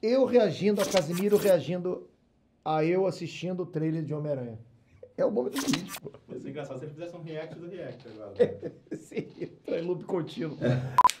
Eu reagindo a Casimiro reagindo a eu assistindo o trailer de Homem-Aranha. É o momento do vídeo, pô. Ia ser engraçado se ele fizesse um react do react agora. Sim, em loop contínuo.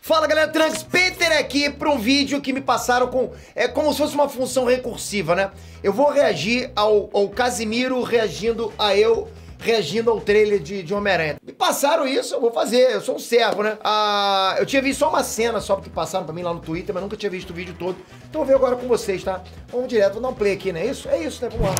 Fala galera, Trunks Peter aqui para um vídeo que me passaram com. É como se fosse uma função recursiva, né? Eu vou reagir ao, ao Casimiro reagindo a eu reagindo ao trailer de, de Homem-Aranha. Me passaram isso, eu vou fazer, eu sou um servo, né? Ah, eu tinha visto só uma cena só porque passaram pra mim lá no Twitter, mas nunca tinha visto o vídeo todo. Então eu vou ver agora com vocês, tá? Vamos direto, vou dar um play aqui, não é isso? É isso, né? Vamos lá.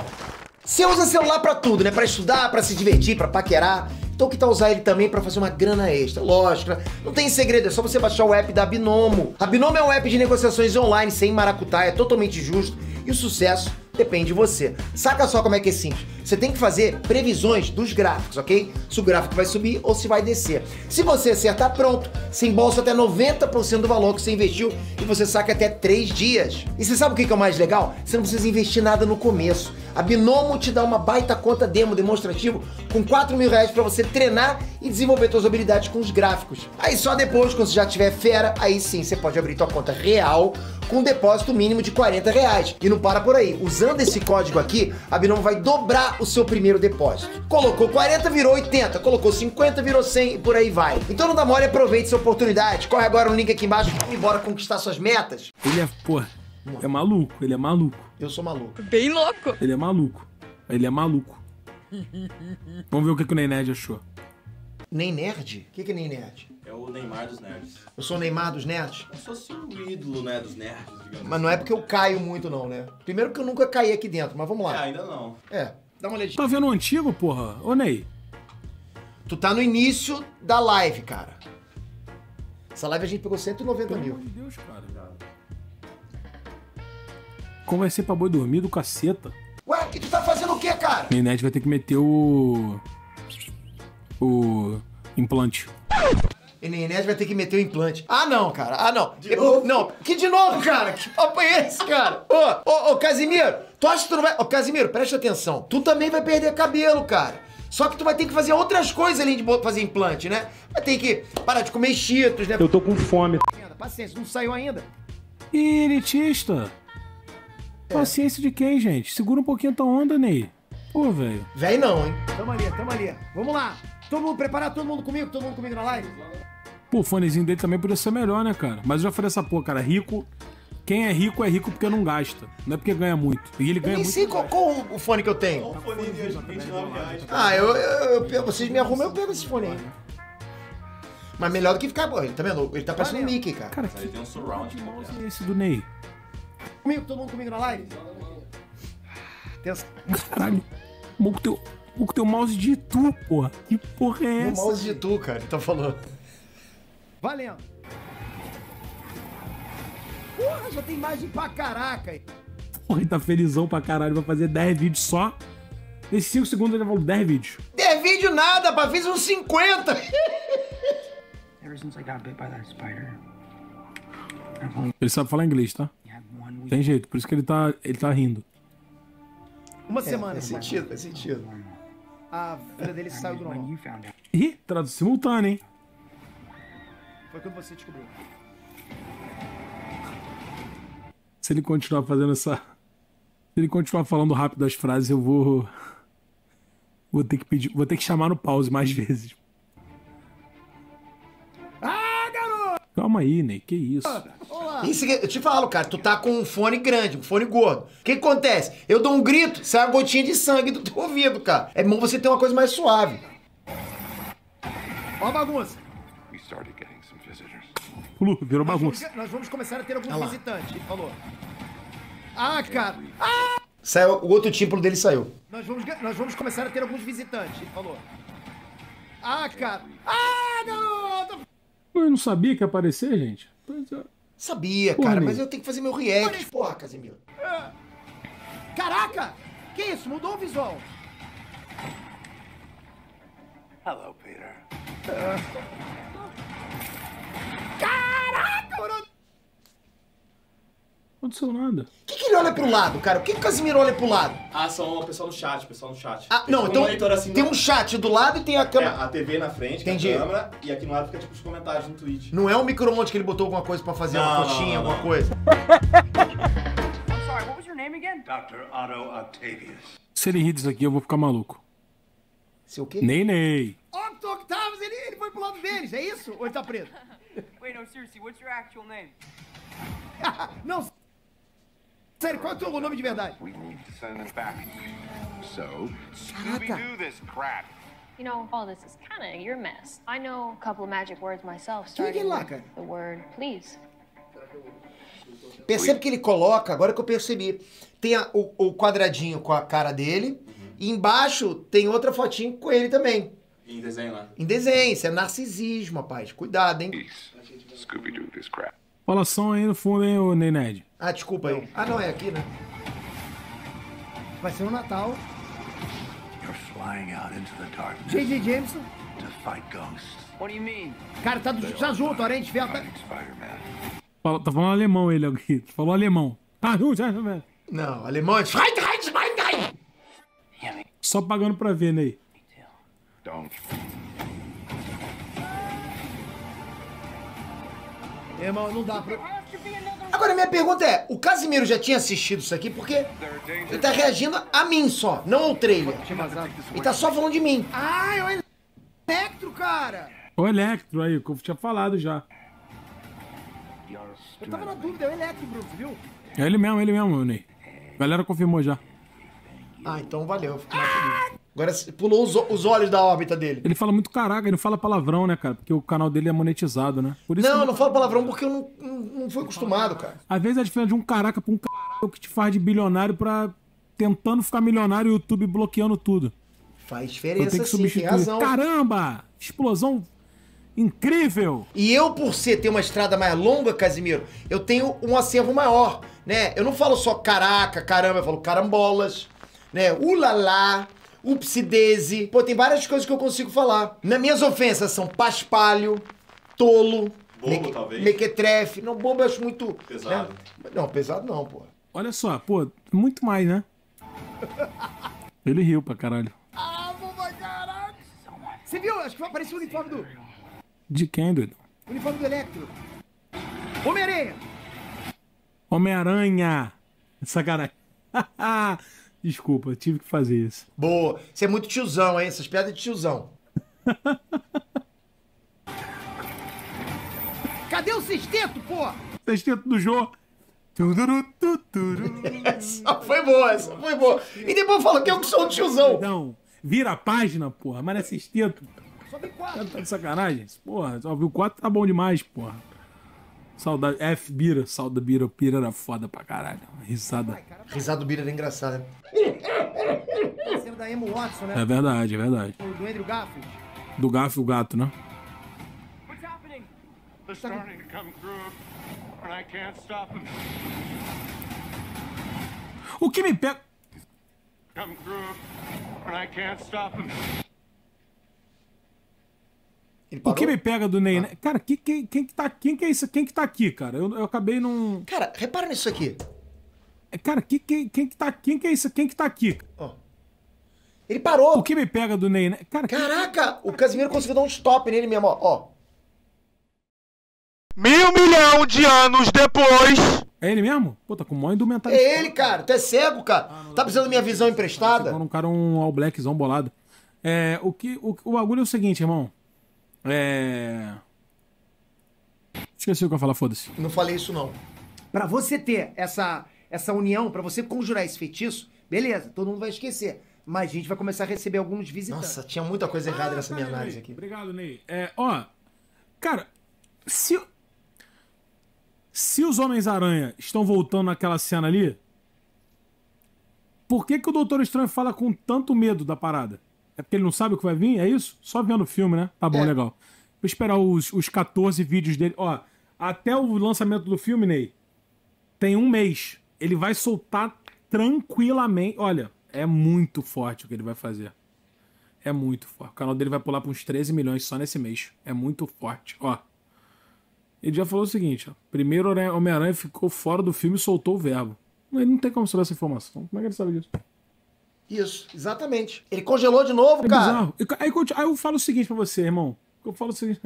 Você usa celular pra tudo, né? Pra estudar, pra se divertir, pra paquerar. Então que tal usar ele também pra fazer uma grana extra? Lógico, né? Não tem segredo, é só você baixar o app da Binomo. A Binomo é um app de negociações online sem maracutaia, é totalmente justo e o sucesso depende de você. Saca só como é que é simples. Você tem que fazer previsões dos gráficos, ok? Se o gráfico vai subir ou se vai descer. Se você acertar, pronto. Você embolsa até 90% do valor que você investiu e você saca até 3 dias. E você sabe o que é o mais legal? Você não precisa investir nada no começo. A Binomo te dá uma baita conta demo demonstrativo com 4 mil reais pra você treinar e desenvolver suas habilidades com os gráficos. Aí só depois, quando você já tiver fera, aí sim você pode abrir tua conta real com um depósito mínimo de 40 reais. E não para por aí. Usando esse código aqui, a Binomo vai dobrar o seu primeiro depósito. Colocou 40, virou 80. Colocou 50, virou 100 e por aí vai. Então não dá mole, aproveite essa oportunidade. Corre agora no link aqui embaixo e bora conquistar suas metas. Ele é, pô, é maluco, ele é maluco. Eu sou maluco. Bem louco. Ele é maluco. Ele é maluco. Vamos ver o que, que o Nened achou. Nem nerd? O que, que é nem nerd? É o Neymar dos nerds. Eu sou o Neymar dos nerds? Eu sou assim o ídolo, né, dos nerds, digamos. Mas não é porque eu caio muito, não, né? Primeiro que eu nunca caí aqui dentro, mas vamos É, lá. ainda não. É, dá uma olhadinha. Tá vendo o antigo, porra? Ô, Ney. Tu tá no início da live, cara. Essa live a gente pegou 190 Pelo mil. de Deus, cara. Como vai ser pra boi dormir do caceta? Ué, que tu tá fazendo o quê, cara? Nened vai ter que meter o. O. Implante. E Inês vai ter que meter o implante. Ah, não, cara. Ah, não. Eu- Não. Que de novo, cara? Que papo é esse, cara? Ô, ô, ô, Casimiro, tu acha que tu não vai. Ô, Casimiro, presta atenção. Tu também vai perder cabelo, cara. Só que tu vai ter que fazer outras coisas além de fazer implante, né? Vai ter que parar de comer cheetos, né? Eu tô com fome. Paciência, não saiu ainda. Ih, elitista. Paciência de quem, gente? Segura um pouquinho tua onda, Ney. Pô, velho. Véi não, hein? Tamo ali, tamo ali. Vamos lá. Todo mundo preparado? Todo mundo comigo? Todo mundo comigo na live? Pô, o fonezinho dele também podia ser melhor, né, cara? Mas eu já falei essa porra, cara. Rico. Quem é rico é rico porque não gasta. Não é porque ganha muito. E ele Eu ganha nem muito. sei qual, qual o- fone que eu tenho. Olha o fone de 29 reais. Ah, eu, eu, eu pego- vocês me arrumam, eu pego esse fone aí. Mas melhor do que ficar, pô, ele tá vendo? Ele tá parecendo um Mickey, cara. Cara, Ele que tem um surround é esse do Ney? Comigo, todo mundo comigo na live? Pensa. Caralho. O maluco tem, o maluco tem o mouse de tu, porra. Que porra é essa? mouse de tu, cara, ele tá falando. Valendo. Porra, já tem imagem pra caraca. aí. Porra, ele tá felizão pra caralho. Vai fazer 10 vídeos só. Nesses 5 segundos ele já falou 10 vídeos. Der vídeo nada, pá, fiz uns 50. Ever since I got bit by that spider, I've only Ele sabe falar inglês, tá? Tem jeito, por isso que ele tá, ele tá rindo. Uma semana. Faz sentido, faz sentido. A vida dele saiu do when normal. you found out. Ih, tradução simultânea, hein? Foi quando você descobriu. Se ele continuar fazendo essa. Se ele continuar falando rápido as frases, eu vou. Vou ter que pedir. Vou ter que chamar no pause mais vezes. Ah, garoto! Calma aí, Ney. Que isso? Que- eu te falo, cara, tu tá com um fone grande, um fone gordo. O que, que acontece? Eu dou um grito, sai uma gotinha de sangue do teu ouvido, cara. É bom você ter uma coisa mais suave. Ó a bagunça. We started getting some visitors. Lu, virou bagunça. nós vamos começar a ter alguns visitantes, ele falou. Ah, cara. Ah! Saiu, o outro título dele saiu. Nós vamos, nós vamos começar a ter alguns visitantes, ele falou. Ah, cara. Ah, garoto! Eu não sabia que ia aparecer, gente. Pois é. Sabia, cara, mas eu tenho que fazer meu react, porra, Casimiro. Caraca! Que isso? Mudou o visual. Hello, Peter. Caraca, mano! Não aconteceu nada. Que ele olha pro lado, cara? O que, que o Casimiro olha pro lado? Ah, são o pessoal no chat, o pessoal no chat. Ah, Tem não, então um assim tem no- um chat do lado e tem a É, câmera. a TV na frente, que é Entendi. a câmera, e aqui no lado fica tipo os comentários no Twitch. Não é um micro-ondas que ele botou alguma coisa pra fazer uma Não, coxinha, não, não, alguma não. coisa. Dr. Otto Octavius. Se ele rir disso aqui, eu vou ficar maluco. Seu quê? Ney Ney. Otto Octavius, ele, ele foi pro lado deles, é isso? Ou ele tá preso? Wait, no, seriously, what's your actual name? Não. Sério, qual é o teu nome de verdade? We need to send them back. So, Scooby-Doo this crap. You know, all this is kind of your mess. I know a couple of magic words myself, Quem é starting lá, with cara? the word please. Percebe que ele coloca, agora que eu percebi, tem a- o, o quadradinho com a cara dele, e embaixo tem outra fotinho com ele também. Em desenho lá. Em desenho, isso é narcisismo, rapaz. Cuidado, hein? Peace. Scooby-Doo this crap. Falação aí no fundo, hein, Ney Ned. Ah, desculpa aí. Ah, não, é aqui, né? Vai ser o Natal. You're flying out into the darkness J.J. Jameson. to fight ghosts. What do you mean? Cara, tá, do, tá junto, Aranha de Ferro. Tá... Fala- Tá falando alemão ele aqui. Falou alemão. Ah, não, já, já. Não, alemão é... Só pagando pra ver, Ney. Don't. Irmão, não dá pra. Agora, minha pergunta é, o Casimiro já tinha assistido isso aqui? Porque ele tá reagindo a mim só, não ao trailer. Ele tá só falando de mim. Ah, é o Electro, cara! O Electro aí, que eu tinha falado já. Eu tava na dúvida, é o Electro, Bruno, viu? É ele mesmo, ele mesmo, Ney. A galera confirmou já. Ah, então valeu, eu fico mais feliz. Agora pulou os, os olhos da órbita dele. Ele fala muito caraca, ele não fala palavrão, né, cara? Porque o canal dele é monetizado, né? Por isso Não, eu não falo palavrão porque eu não, não, não fui acostumado, cara. Às vezes a diferença de um caraca pra um caraca que te faz de bilionário pra tentando ficar milionário e o YouTube bloqueando tudo. Faz Eu diferença tenho que sim, tem razão. Caramba! Explosão incrível! E eu, por ser ter uma estrada mais longa, Casimiro, eu tenho um acervo maior, né? Eu não falo só caraca, caramba, eu falo carambolas, né? Ulalá, upsidese. Pô, tem várias coisas que eu consigo falar. Nas minhas ofensas são paspalho, tolo, Bobo, talvez. mequetrefe. Não, bobo eu acho muito... Pesado. né? Não, pesado não, pô. Olha só, pô, muito mais, né? Ele riu pra caralho. Ah, mamãe, caralho! Você viu? Acho que apareceu o uniforme do. De quem, doido? O uniforme do Electro. Homem-Aranha! Homem-Aranha! Sacanagem. Desculpa, tive que fazer isso. Boa. Você é muito tiozão, hein? Essas piadas de tiozão. Cadê o sexteto, pô? Sexteto do Jô. Tuduru. Essa foi boa, essa foi boa. E depois fala que eu que sou o tiozão. Não, vira a página, porra. Mas não é sexteto. Só tem quatro. Tá de sacanagem? Porra, só viu 4 tá bom demais, porra. Saudade. F Bira, saudade Bira. O Pira era foda pra caralho. Risada. Risada do Bira era cena da Emma Watson, né? É verdade, é verdade. O do Andrew Garfield. Do e o gato, né? What's happening? They're starting to come through, and I can't stop them. O que me pega. Come through, and I can't stop them. O que me pega do Ney, né? Cara, que, quem, quem que tá quem que é isso? Quem que tá aqui, cara? Eu, eu acabei num. Cara, repara nisso aqui. Cara, que, quem, quem que tá. Quem que é isso? Quem que tá aqui? Ó. Ele parou. O que me pega do Ney, né? Cara, que- Caraca, o Casimiro conseguiu dar um stop nele mesmo, ó. ó. Mil milhão de anos depois. é ele mesmo? Pô, tá com mó indumentário. É ele, cara. Tu é cego, cara. Tá precisando da minha visão emprestada? Quando um cara um all blackzão bolado. É, o, que, o, o bagulho é o seguinte, irmão. É. Esqueci o que eu ia falar, foda-se. Não falei isso, não. Pra você ter essa, essa união, pra você conjurar esse feitiço, beleza, todo mundo vai esquecer. Mas a gente vai começar a receber alguns visitantes. Nossa, tinha muita coisa errada Ah, nessa minha análise Ney. aqui. Obrigado, Ney. É, ó, cara, se. Se os Homens-Aranha estão voltando naquela cena ali, por que, que o Doutor Estranho fala com tanto medo da parada? É porque ele não sabe o que vai vir? É isso? Só vendo o filme, né? Tá bom, É. legal. Vou esperar os, os 14 vídeos dele. Ó, até o lançamento do filme, Ney, tem um mês. Ele vai soltar tranquilamente. Olha, é muito forte o que ele vai fazer. É muito forte. O canal dele vai pular para uns 13 milhões só nesse mês. É muito forte. Ó. Ele já falou o seguinte: ó. Primeiro Homem- Homem-Aranha ficou fora do filme e soltou o verbo. Ele não tem como saber essa informação. Como é que ele sabe disso? Isso, exatamente. Ele congelou de novo, É cara. bizarro. Aí, aí eu falo o seguinte pra você, irmão. Eu falo o seguinte.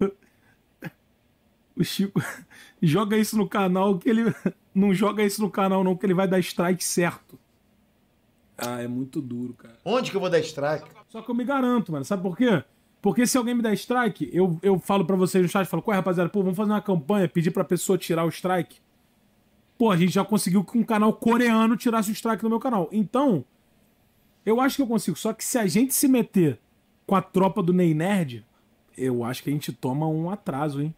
O Chico joga isso no canal que ele não joga isso no canal, não, que ele vai dar strike certo. Ah, é muito duro, cara. Onde que eu vou dar strike? Só que eu me garanto, mano. Sabe por quê? Porque se alguém me der strike, eu, eu falo pra vocês no chat, falo, qual é, rapaziada? Pô, vamos fazer uma campanha, pedir pra pessoa tirar o strike. Pô, a gente já conseguiu que um canal coreano tirasse o strike do meu canal. Então, eu acho que eu consigo. Só que se a gente se meter com a tropa do Ney Nerd, eu acho que a gente toma um atraso, hein?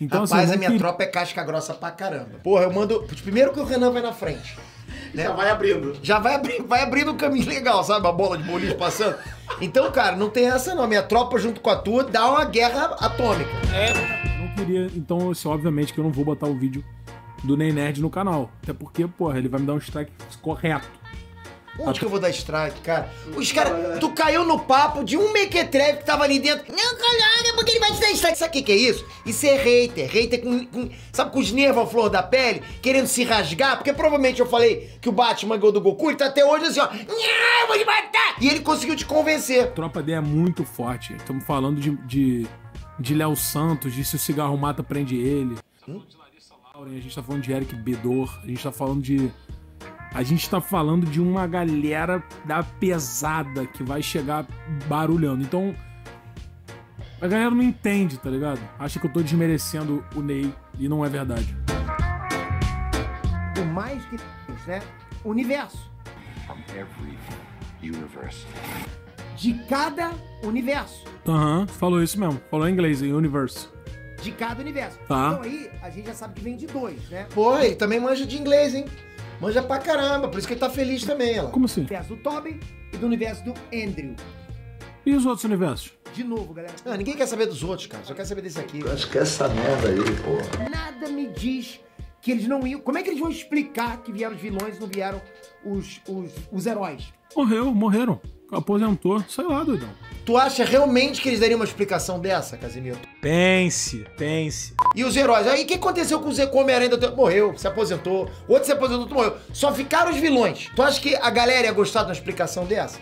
Então, Rapaz, assim, a minha queria- tropa é casca grossa pra caramba. Porra, eu mando. Primeiro que o Renan vai na frente. Já vai abrindo. Já vai, abrir, vai abrindo um caminho legal, sabe? A bola de boliche passando. Então, cara, não tem essa não. Minha tropa junto com a tua dá uma guerra atômica. não queria. Então, assim, obviamente que eu não vou botar o vídeo do Ney Nerd no canal. Até porque, porra, ele vai me dar um strike correto. Onde que eu vou dar strike, cara? Os caras. Tu caiu no papo de um mequetrefe que tava ali dentro. Não, caralho, porque ele vai te dar strike. Sabe o que, que é isso? Isso é hater. Hater com, com- Sabe, com os nervos à flor da pele, querendo se rasgar. Porque provavelmente eu falei que o Batman ganhou do Goku, ele tá até hoje assim, ó. "Nha, eu vou te matar! E ele conseguiu te convencer. A tropa dele é muito forte. Estamos falando de, de, de Léo Santos, de se o cigarro mata, prende ele. Larissa Lauren, a gente tá falando de Eric Bedor, a gente tá falando de. A gente tá falando de uma galera da pesada que vai chegar barulhando. Então. A galera não entende, tá ligado? Acha que eu tô desmerecendo o Ney e não é verdade. Por mais que né? Universo. From every universe. De cada universo. Aham, falou isso mesmo. Falou em inglês, em Universe. De cada universo. Tá. Então aí, a gente já sabe que vem de dois, né? Pô, ele também manja de inglês, hein? Manja pra caramba, por isso que ele tá feliz também, ela. Como assim? Do universo do Tobin e do universo do Andrew. E os outros universos? De novo, galera. Não, ninguém quer saber dos outros, cara. Só quer saber desse aqui. Acho que essa merda aí, porra. Nada me diz que eles não iam. Como é que eles vão explicar que vieram os vilões e não vieram os, os, os heróis? Morreu, morreram. Aposentou. Sei lá, doidão. Tu acha realmente que eles dariam uma explicação dessa, Casimiro? Pense, pense. E os heróis? Aí o que aconteceu com o Zé Homem-Aranha? Morreu, se aposentou. Outro se aposentou, outro morreu. Só ficaram os vilões. Tu acha que a galera ia gostar de uma explicação dessa?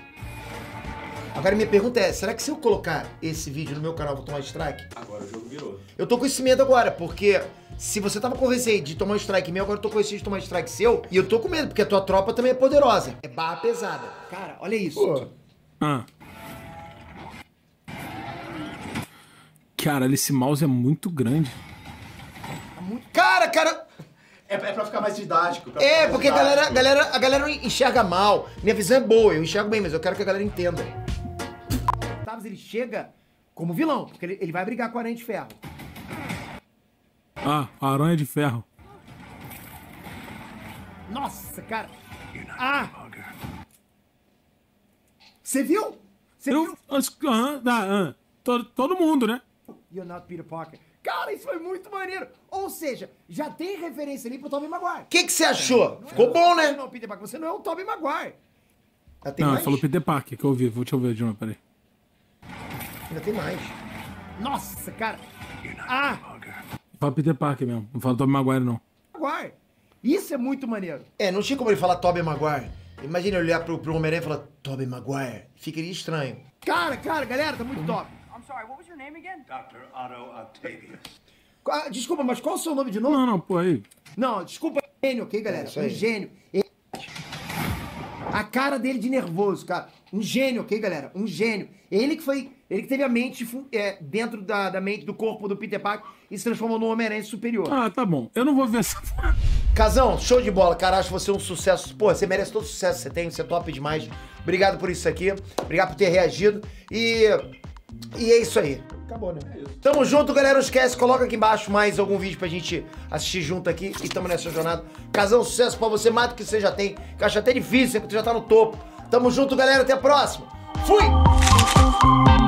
Agora minha pergunta é, será que se eu colocar esse vídeo no meu canal eu vou tomar strike? Agora o jogo virou. Eu tô com esse medo agora, porque se você tava com receio de tomar um strike meu, agora eu tô com receio de tomar um strike seu. E eu tô com medo, porque a tua tropa também é poderosa. É barra pesada. Cara, olha isso. Pô. Ah. Caralho, esse mouse é muito grande. Cara, cara... É, é pra ficar mais didático. pra É, mais porque a galera, a didático. galera, a galera enxerga mal. Minha visão é boa, eu enxergo bem, mas eu quero que a galera entenda. Ele chega como vilão, porque ele, ele vai brigar com a Aranha de Ferro. Ah, aranha de ferro. Nossa, cara. Ah! Você viu? Você viu? tá, aham. todo, todo mundo, né? You're not Peter Parker. Cara, isso foi muito maneiro. Ou seja, já tem referência ali pro Tobey Maguire. O que você achou? Ficou bom, né? Não, Peter Parker, você não é o Tobey Maguire. Tem Não, mais? falou Peter Parker, que eu ouvi. Vou te ouvir de novo, peraí. Ainda tem mais. Nossa, cara. Ah, Fala Peter Parker mesmo. Não fala Tobey Maguire, não. Maguire. Isso é muito maneiro. É, não tinha como ele falar Tobey Maguire. Imagina ele olhar pro, pro Homem-Aranha e falar Tobey Maguire. Ficaria estranho. Cara, cara, galera, tá muito top. I'm sorry, what was your name again? Dr. Otto Octavius. Ah, Desculpa, mas qual é o seu nome de novo? Não, não, pô, aí. Não, desculpa, gênio, ok, galera? É um gênio. Ele- A cara dele de nervoso, cara. Um gênio, ok, galera? Um gênio. Ele que foi. Ele que teve a mente é, dentro da, da mente do corpo do Peter Parker e se transformou no Homem-Aranha superior. Ah, tá bom. Eu não vou ver essa. Casão, show de bola, cara. Acho você um sucesso. Pô, você merece todo o sucesso que você tem. Você é top demais. Obrigado por isso aqui. Obrigado por ter reagido. E. E é isso aí. Acabou, né? Tamo junto, galera. Não esquece, coloca aqui embaixo mais algum vídeo pra gente assistir junto aqui. E tamo nessa jornada. Casão, sucesso pra você, mais do que você já tem. Que eu acho até difícil, que tu já tá no topo. Tamo junto, galera. Até a próxima. Fui!